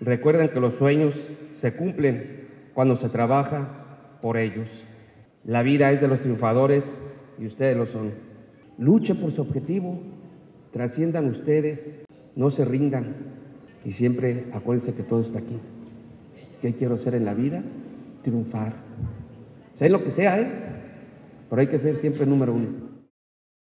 Recuerden que los sueños se cumplen cuando se trabaja por ellos. La vida es de los triunfadores y ustedes lo son. Luchen por su objetivo, trasciendan ustedes, no se rindan y siempre acuérdense que todo está aquí. ¿Qué quiero hacer en la vida? Triunfar. Sé lo que sea, ¿eh? Pero hay que ser siempre número uno.